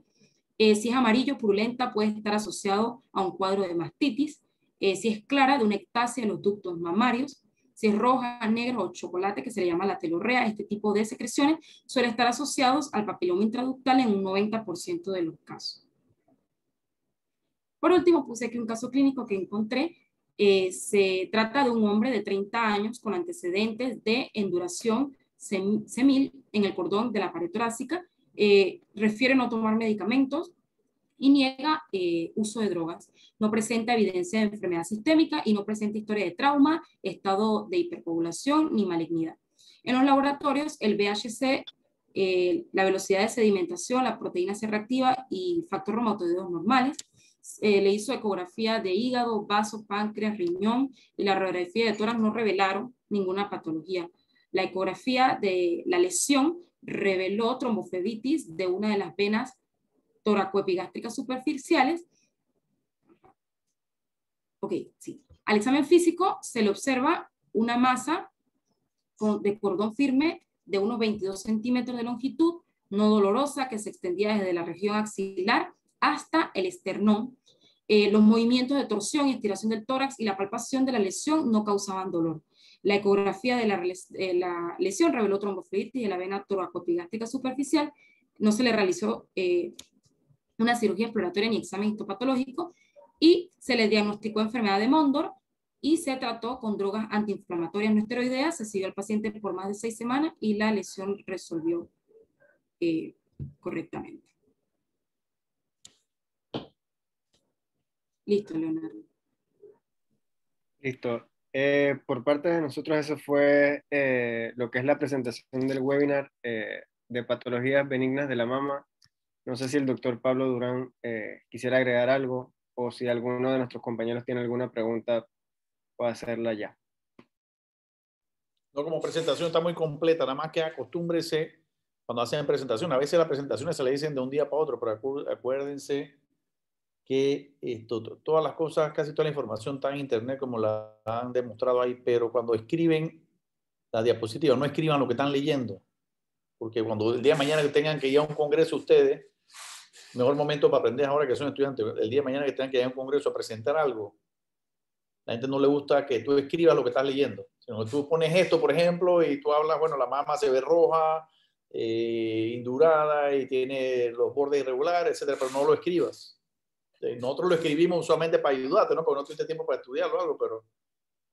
S4: Eh, si es amarillo purulenta, puede estar asociado a un cuadro de mastitis. Eh, si es clara, de una ectasia en los ductos mamarios. Si es roja, negra o chocolate, que se le llama la telorrea, este tipo de secreciones suele estar asociados al papiloma intraductal en un 90% de los casos. Por último, puse aquí un caso clínico que encontré. Eh, se trata de un hombre de 30 años con antecedentes de enduración semil en el cordón de la pared torácica. Eh, refiere no tomar medicamentos, y niega eh, uso de drogas. No presenta evidencia de enfermedad sistémica y no presenta historia de trauma, estado de hiperpoblación ni malignidad. En los laboratorios, el VHC, eh, la velocidad de sedimentación, la proteína C reactiva y factor reumatoideo normales. Eh, le hizo ecografía de hígado, vaso, páncreas, riñón y la radiografía de tórax no revelaron ninguna patología. La ecografía de la lesión reveló tromboflebitis de una de las venas toracoepigástricas superficiales. Ok, sí. Al examen físico se le observa una masa de cordón firme de unos 22 centímetros de longitud, no dolorosa, que se extendía desde la región axilar hasta el esternón. Eh, los movimientos de torsión y estiración del tórax y la palpación de la lesión no causaban dolor. La ecografía de la, lesión reveló tromboflebitis de la vena toracoepigástrica superficial. No se le realizó eh, una cirugía exploratoria ni examen histopatológico y se le diagnosticó enfermedad de Mondor y se trató con drogas antiinflamatorias no esteroideas, se siguió al paciente por más de seis semanas y la lesión resolvió eh, correctamente. Listo, Leonardo.
S1: Listo. Eh, por parte de nosotros, eso fue eh, lo que es la presentación del webinar de patologías benignas de la mama no sé si el doctor Pablo Durán eh, quisiera agregar algo o si alguno de nuestros compañeros tiene alguna pregunta, puede hacerla ya.
S5: No, como presentación está muy completa, nada más que acostúmbrese cuando hacen presentación. A veces las presentaciones se le dicen de un día para otro, pero acuérdense que esto, todas las cosas, casi toda la información está en internet como la han demostrado ahí, pero cuando escriben la diapositiva, no escriban lo que están leyendo, porque cuando el día de mañana que tengan que ir a un congreso ustedes, mejor momento para aprender ahora que son estudiantes. El día de mañana que tengan que ir a un congreso a presentar algo, la gente no le gusta que tú escribas lo que estás leyendo. Sino tú pones esto, por ejemplo, y tú hablas, bueno, la mama se ve roja, eh, indurada y tiene los bordes irregulares, etcétera, pero no lo escribas. Eh, nosotros lo escribimos usualmente para ayudarte, ¿no? Porque no tuviste tiempo para estudiarlo o algo, pero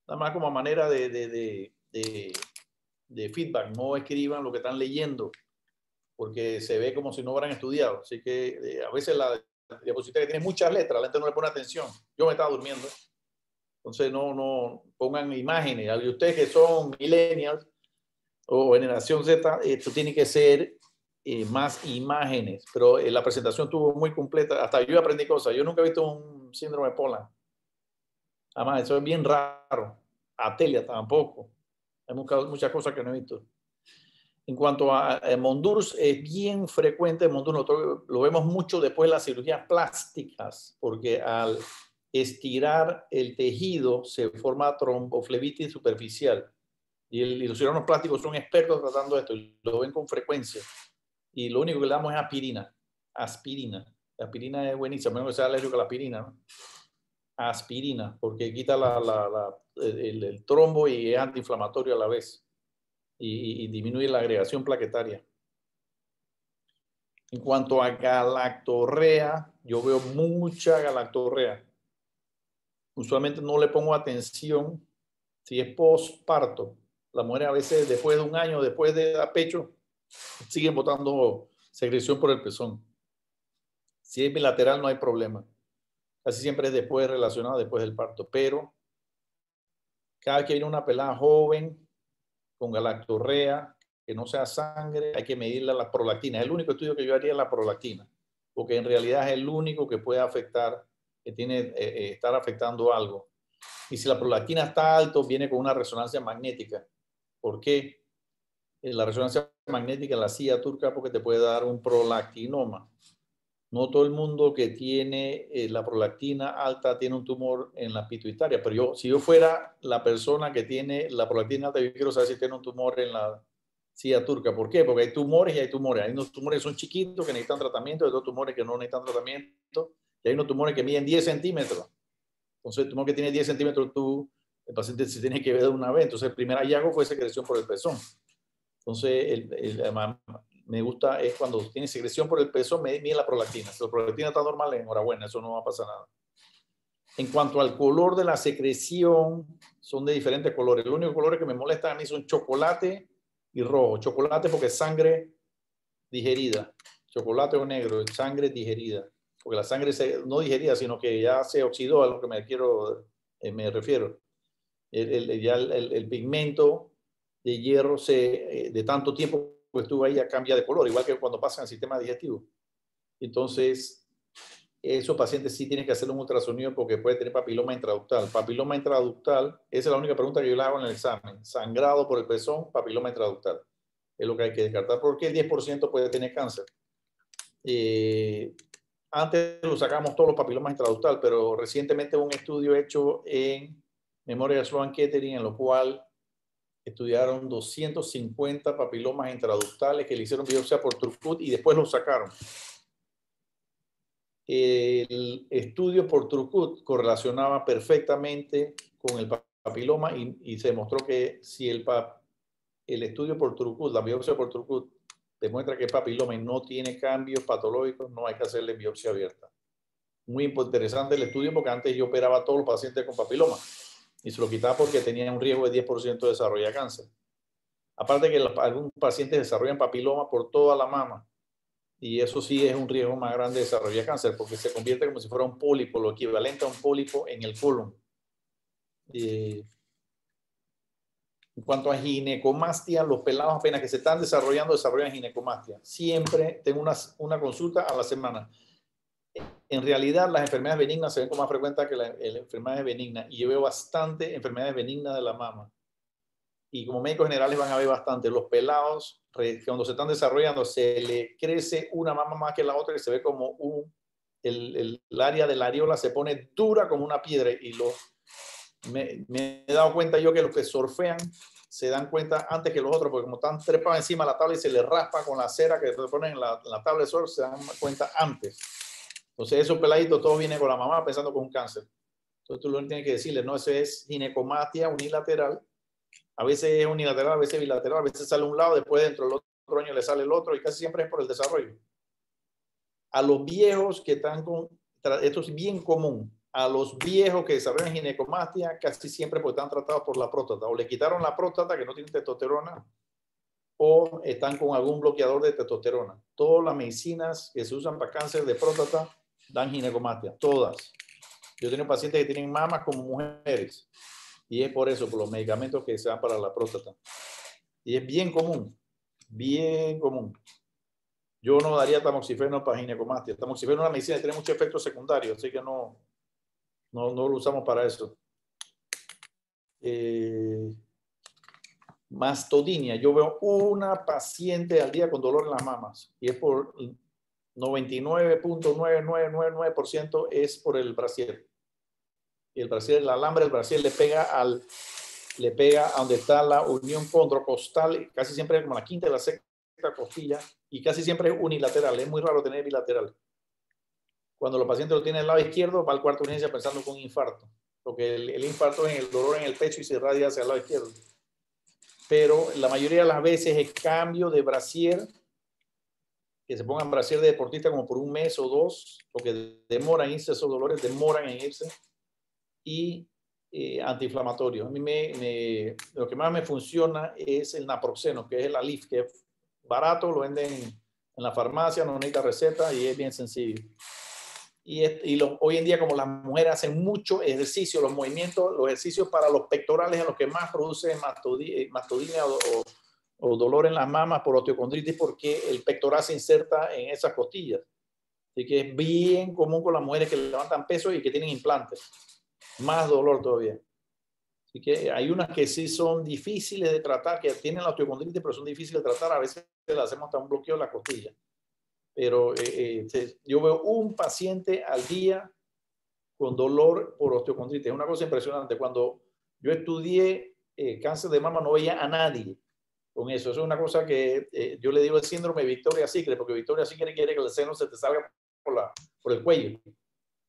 S5: nada más como manera de, de, de, de feedback. No escriban lo que están leyendo porque se ve como si no hubieran estudiado. Así que eh, a veces la diapositiva que tiene muchas letras, la gente no le pone atención. Yo me estaba durmiendo. Entonces no, no pongan imágenes. Y ustedes que son millennials o generación Z, esto tiene que ser eh, más imágenes. Pero eh, la presentación estuvo muy completa. Hasta yo aprendí cosas. Yo nunca he visto un síndrome de Poland. Además, eso es bien raro. Atelia tampoco. Hay muchas cosas que no he visto. En cuanto a, Mondurs, es bien frecuente, Mondurs lo vemos mucho después de las cirugías plásticas, porque al estirar el tejido se forma tromboflebitis superficial. Y, el, los cirujanos plásticos son expertos tratando esto y lo ven con frecuencia. Y lo único que le damos es aspirina. Aspirina. La aspirina es buenísima, menos que sea alérgico a la aspirina. Aspirina, porque quita la, el, trombo y es antiinflamatorio a la vez. Y, y disminuye la agregación plaquetaria. En cuanto a galactorrea, yo veo mucha galactorrea. Usualmente no le pongo atención si es postparto. La mujer a veces después de un año, después de dar pecho, siguen botando secreción por el pezón. Si es bilateral no hay problema. Casi siempre es después relacionado después del parto. Pero cada vez que viene una pelada joven con galactorrea, que no sea sangre, hay que medirle la prolactina. Es el único estudio que yo haría la prolactina, porque en realidad es el único que puede afectar, que tiene, eh, eh, estar afectando algo. Y si la prolactina está alto, viene con una resonancia magnética. ¿Por qué? Eh, la resonancia magnética en la silla turca porque te puede dar un prolactinoma. No todo el mundo que tiene la prolactina alta tiene un tumor en la pituitaria, pero yo, si yo fuera la persona que tiene la prolactina alta, yo quiero saber si tiene un tumor en la a turca. ¿Por qué? Porque hay tumores y hay tumores. Hay unos tumores que son chiquitos que necesitan tratamiento, hay otros tumores que no necesitan tratamiento, y hay unos tumores que miden 10 centímetros. Entonces, el tumor que tiene 10 centímetros, tú, el paciente se tiene que ver de una vez. Entonces, el primer hallazgo fue secreción por el pezón. Entonces, el, me gusta es cuando tiene secreción por el pezón, me mide la prolactina. Si la prolactina está normal, enhorabuena, eso no va a pasar nada. En cuanto al color de la secreción, son de diferentes colores. El único color que me molesta a mí son chocolate y rojo. Chocolate porque es sangre digerida. Chocolate o negro, sangre digerida. Porque la sangre se, no digerida, sino que ya se oxidó a lo que me quiero, eh, me refiero. El, ya el, pigmento de hierro se, eh, de tanto tiempo estuvo ahí ya cambia de color, igual que cuando pasa en el sistema digestivo. Entonces, esos pacientes sí tienen que hacer un ultrasonido porque puede tener papiloma intraductal. Papiloma intraductal, esa es la única pregunta que yo le hago en el examen. Sangrado por el pezón, papiloma intraductal. Es lo que hay que descartar porque el 10% puede tener cáncer. Eh, antes lo sacamos todos los papilomas intraductal, pero recientemente hubo un estudio hecho en memoria de Sloan Kettering en lo cual estudiaron 250 papilomas intraductales que le hicieron biopsia por Trucut y después lo sacaron el estudio por Trucut correlacionaba perfectamente con el papiloma y, se demostró que si el, el estudio por Trucut, la biopsia por Trucut, demuestra que el papiloma y no tiene cambios patológicos, no hay que hacerle biopsia abierta. Muy interesante el estudio porque antes yo operaba a todos los pacientes con papiloma y se lo quitaba porque tenía un riesgo de 10% de desarrollar cáncer. Aparte que algunos pacientes desarrollan papiloma por toda la mama y eso sí es un riesgo más grande de desarrollar cáncer porque se convierte como si fuera un pólipo, lo equivalente a un pólipo en el colon. en cuanto a ginecomastia, los pelados apenas que se están desarrollando desarrollan ginecomastia. Siempre tengo una, una consulta a la semana. En realidad, las enfermedades benignas se ven con más frecuencia que las enfermedades benignas y yo veo bastante enfermedades benignas de la mama y como médicos generales van a ver bastante, los pelados, cuando se están desarrollando, se le crece una mama más que la otra y se ve como un, el, el, área de la areola se pone dura como una piedra y lo, me, me, he dado cuenta yo que los que surfean se dan cuenta antes que los otros, porque como están trepados encima de la tabla y se les raspa con la cera que se ponen en la, la tabla de surf, se dan cuenta antes. Entonces esos peladitos todos vienen con la mamá pensando con un cáncer. Entonces tú lo tienes que decirle, no, ese es ginecomastia unilateral, a veces es unilateral, a veces bilateral, a veces sale un lado, después dentro del otro año le sale el otro y casi siempre es por el desarrollo. A los viejos que están con, esto es bien común, a los viejos que desarrollan ginecomastia casi siempre pues están tratados por la próstata o le quitaron la próstata que no tiene testosterona o están con algún bloqueador de testosterona. Todas las medicinas que se usan para cáncer de próstata dan ginecomastia, todas. Yo tengo pacientes que tienen mamas como mujeres y es por eso, por los medicamentos que se dan para la próstata. Y es bien común, bien común. Yo no daría tamoxifeno para ginecomastia. Tamoxifeno es una medicina que tiene muchos efectos secundarios, así que no, no, no lo usamos para eso. Eh, mastodinia. Yo veo una paciente al día con dolor en las mamas y es por 99.9999% es por el brasier. Y el brasier, el alambre del brasier le pega al, le pega a donde está la unión condrocostal, casi siempre es como la quinta y la sexta costilla, y casi siempre es unilateral. Es muy raro tener bilateral. Cuando los pacientes lo tienen al lado izquierdo, va al cuarto urgencia pensando con un infarto, porque el, el infarto es el dolor en el pecho y se irradia hacia el lado izquierdo. Pero la mayoría de las veces el cambio de brasier, que se pongan brasier de deportista como por un mes o dos, porque demoran irse esos dolores, demoran en irse, y eh, antiinflamatorio. A mí me, lo que más me funciona es el naproxeno, que es el Alif, que es barato, lo venden en la farmacia, no necesita receta y es bien sencillo. Y, y hoy en día, como las mujeres hacen mucho ejercicio, los movimientos, los ejercicios para los pectorales en los que más produce mastodina o, o, dolor en las mamas por osteocondritis, porque el pectoral se inserta en esas costillas. Así que es bien común con las mujeres que levantan peso y que tienen implantes. Más dolor todavía. Así que hay unas que sí son difíciles de tratar, que tienen la osteocondritis, pero son difíciles de tratar. A veces le hacemos hasta un bloqueo de la costilla pero eh, eh, yo veo un paciente al día con dolor por osteocondritis. Es una cosa impresionante. Cuando yo estudié eh, cáncer de mama no veía a nadie con eso. Eso es una cosa que yo le digo el síndrome de Victoria Secret, porque Victoria Secret quiere que el seno se te salga por, la, por el cuello.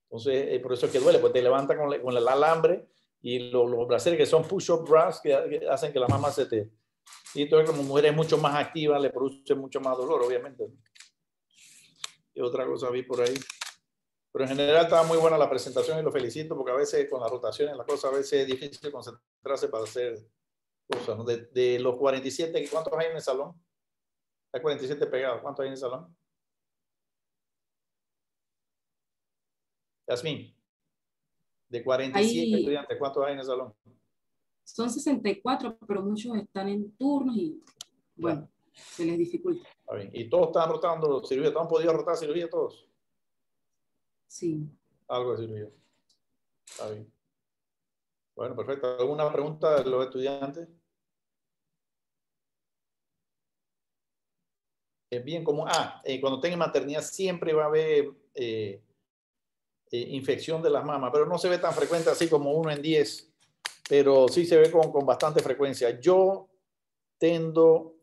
S5: Entonces, por eso es que duele, pues te levanta con, con el alambre y los, los que son push-up bras que, hacen que la mama se te... Y entonces como mujer es mucho más activa, le produce mucho más dolor, obviamente otra cosa vi por ahí. Pero en general estaba muy buena la presentación y lo felicito porque a veces con las rotaciones, la cosa a veces es difícil concentrarse para hacer cosas. De, los 47, ¿cuántos hay en el salón? Hay 47 pegados. ¿Cuántos hay en el salón? Yasmin, de 47 estudiantes, ¿cuántos hay en el salón?
S4: Son 64, pero muchos están en turnos y bueno se les dificulta.
S5: ¿Y todos están rotando cirugía? ¿Todos han podido rotar cirugía todos?
S4: Sí.
S5: Algo de cirugía. Está bien. Bueno, perfecto. ¿Alguna pregunta de los estudiantes? Es bien común. Ah, eh, cuando tenga maternidad siempre va a haber eh, eh, infección de las mamas, pero no se ve tan frecuente así como uno en 10, pero sí se ve con, con bastante frecuencia. Yo tendo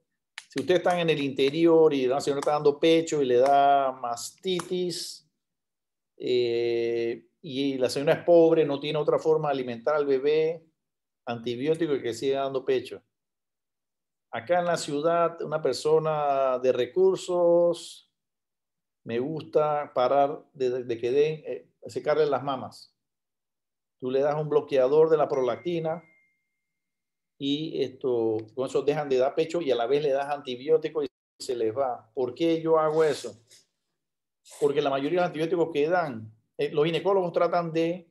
S5: si ustedes están en el interior y la señora está dando pecho y le da mastitis, eh, y la señora es pobre, no tiene otra forma de alimentar al bebé, antibiótico y que sigue dando pecho. Acá en la ciudad, una persona de recursos, me gusta parar de, que den, eh, secarle las mamas. Tú le das un bloqueador de la prolactina, y esto, con eso dejan de dar pecho y a la vez le das antibiótico y se les va. ¿Por qué yo hago eso? Porque la mayoría de los antibióticos que dan, eh, los ginecólogos tratan de,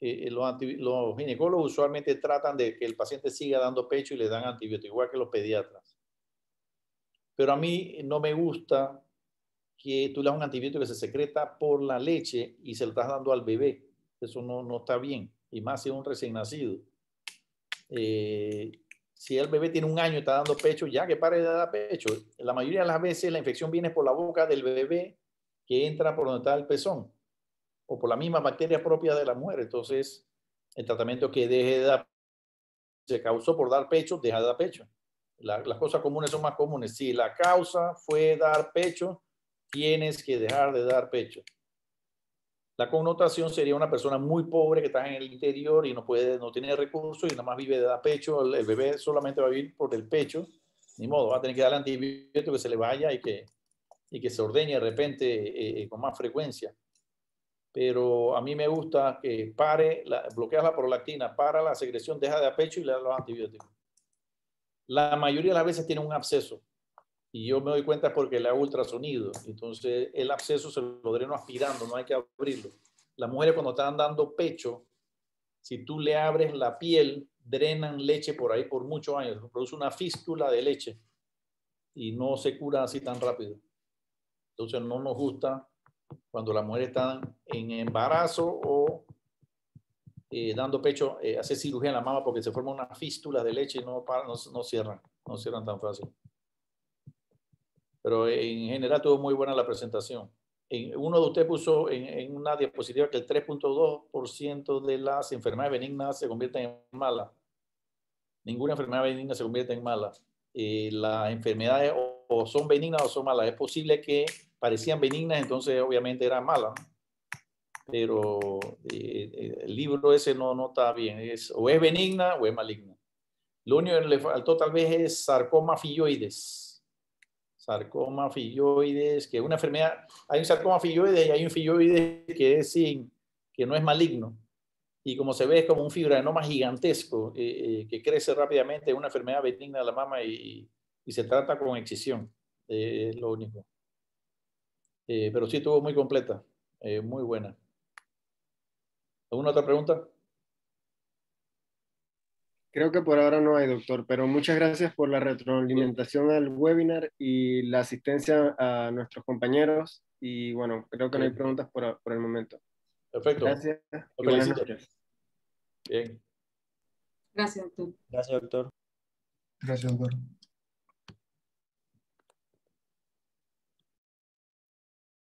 S5: eh, eh, los, los, ginecólogos usualmente tratan de que el paciente siga dando pecho y le dan antibióticos, igual que los pediatras. Pero a mí no me gusta que tú le das un antibiótico que se secreta por la leche y se lo estás dando al bebé. Eso no, no está bien, y más si es un recién nacido. Eh, si el bebé tiene un año y está dando pecho, ya que pare de dar pecho. La mayoría de las veces la infección viene por la boca del bebé que entra por donde está el pezón o por la misma bacteria propia de la mujer. Entonces, el tratamiento que deje de dar se causó por dar pecho, deja de dar pecho. las cosas comunes son más comunes. Si la causa fue dar pecho, tienes que dejar de dar pecho. La connotación sería una persona muy pobre que está en el interior y no puede, no tiene recursos y nada más vive de da pecho. El, bebé solamente va a vivir por el pecho. Ni modo, va a tener que darle antibiótico que se le vaya y que, y que se ordeñe de repente eh, eh, con más frecuencia. Pero a mí me gusta que pare, la, bloquea la prolactina, para la secreción, deja de dar pecho y le da los antibióticos. La mayoría de las veces tiene un absceso y yo me doy cuenta porque le hago ultrasonido. Entonces el absceso se lo dreno aspirando, no hay que abrirlo. Las mujeres cuando están dando pecho, si tú le abres la piel, drenan leche por ahí por muchos años, produce una fístula de leche y no se cura así tan rápido. Entonces no nos gusta cuando las mujeres están en embarazo o eh, dando pecho, eh, hacer cirugía en la mama porque se forma una fístula de leche y no, no, no cierran, no cierran tan fácil. Pero en general tuvo muy buena la presentación. en, uno de ustedes puso en, en una diapositiva que el 3.2% de las enfermedades benignas se convierten en malas. Ninguna enfermedad benigna se convierte en mala. Eh, las enfermedades o, son benignas o son malas. Es posible que parecían benignas, entonces obviamente eran malas. Pero eh, el libro ese no, no está bien. Es, o es benigna o es maligna. Lo único que le faltó tal vez es sarcoma filloides. Sarcoma filloides, que es una enfermedad, hay un sarcoma filloides y hay un filloides que es sin, que no es maligno. Y como se ve, es como un fibranoma gigantesco eh, eh, que crece rápidamente, es una enfermedad benigna de la mama y, y se trata con excisión. Eh, es lo único. Pero sí estuvo muy completa, muy buena. ¿Alguna otra pregunta?
S1: Creo que por ahora no hay, doctor, pero muchas gracias por la retroalimentación al webinar y la asistencia a nuestros compañeros. Y bueno, creo que no hay preguntas por, por el momento.
S5: Perfecto.
S1: Gracias.
S5: y buenas noches. Bien.
S4: Gracias, doctor.
S2: Gracias, doctor.
S6: Gracias, doctor.